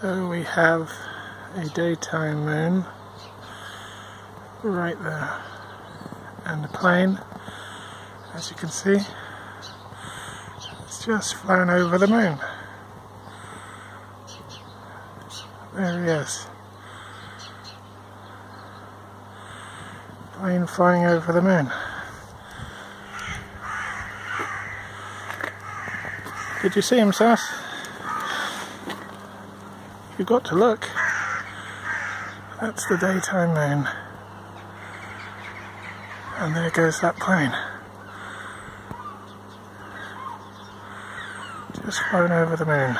So we have a daytime moon right there. And the plane as you can see it's just flown over the moon. There he is. Plane flying over the moon. Did you see him Sass? you've got to look. That's the daytime moon. And there goes that plane. Just flown over the moon.